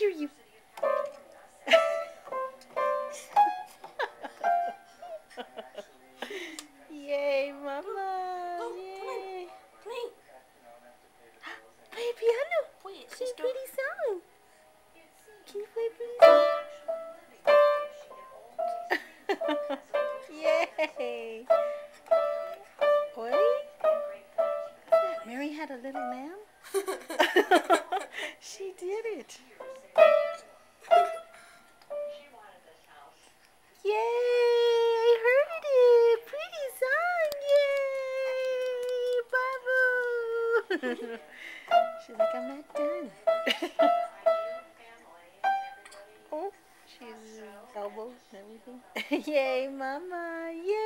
hear you. Yay, mama. Go, Yay. Play. Play. play piano. Play it, sister. Play pretty song. Can you play a pretty song? Yay. Oi. Mary had a little lamb. she did it. She's like, I'm not done. oh, she's elbows and everything. Yay, mama. Yay.